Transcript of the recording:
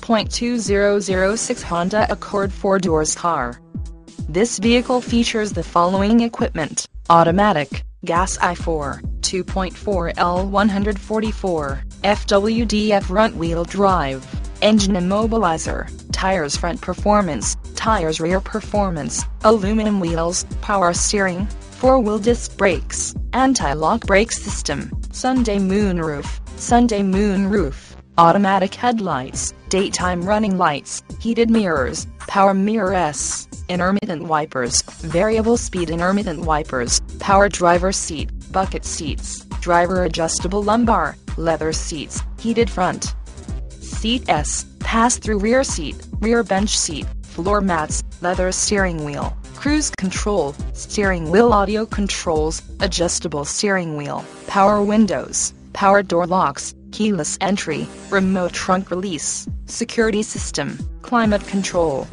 2006 Honda Accord 4 doors car. This vehicle features the following equipment automatic, gas I4, 2.4 L144, FWD front wheel drive, engine immobilizer, tires front performance, tires rear performance, aluminum wheels, power steering, four-wheel disc brakes, anti-lock brake system, Sunday moonroof, Sunday moonroof, automatic headlights, daytime running lights, heated mirrors, power mirrors, intermittent wipers, variable speed intermittent wipers, power driver seat, bucket seats, driver adjustable lumbar, leather seats, heated front seat S, pass-through rear seat, rear bench seat, floor mats, leather steering wheel, cruise control, steering wheel audio controls, adjustable steering wheel, power windows, power door locks, keyless entry, remote trunk release, security system, climate control,